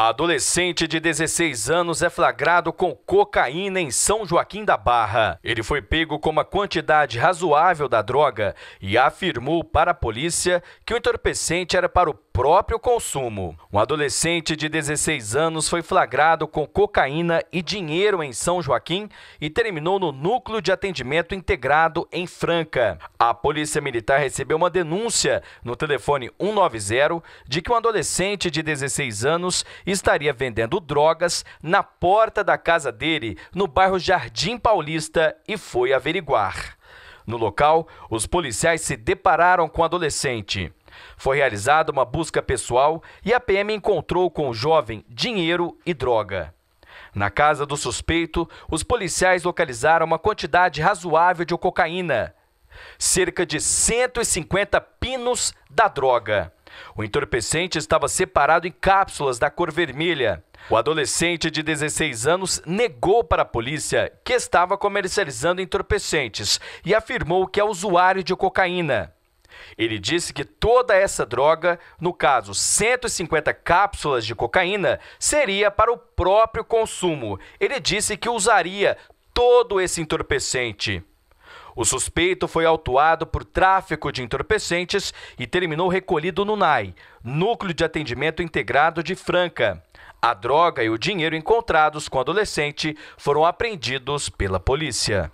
Adolescente de 16 anos é flagrado com cocaína em São Joaquim da Barra. Ele foi pego com uma quantidade razoável da droga e afirmou para a polícia que o entorpecente era para o próprio consumo. Um adolescente de 16 anos foi flagrado com cocaína e dinheiro em São Joaquim e terminou no núcleo de atendimento integrado em Franca. A Polícia Militar recebeu uma denúncia no telefone 190 de que um adolescente de 16 anos estaria vendendo drogas na porta da casa dele, no bairro Jardim Paulista, e foi averiguar. No local, os policiais se depararam com o adolescente. Foi realizada uma busca pessoal e a PM encontrou com o jovem dinheiro e droga. Na casa do suspeito, os policiais localizaram uma quantidade razoável de cocaína, cerca de 150 pinos da droga. O entorpecente estava separado em cápsulas da cor vermelha. O adolescente de 16 anos negou para a polícia que estava comercializando entorpecentes e afirmou que é usuário de cocaína. Ele disse que toda essa droga, no caso 150 cápsulas de cocaína, seria para o próprio consumo. Ele disse que usaria todo esse entorpecente. O suspeito foi autuado por tráfico de entorpecentes e terminou recolhido no NAI, Núcleo de Atendimento Integrado de Franca. A droga e o dinheiro encontrados com o adolescente foram apreendidos pela polícia.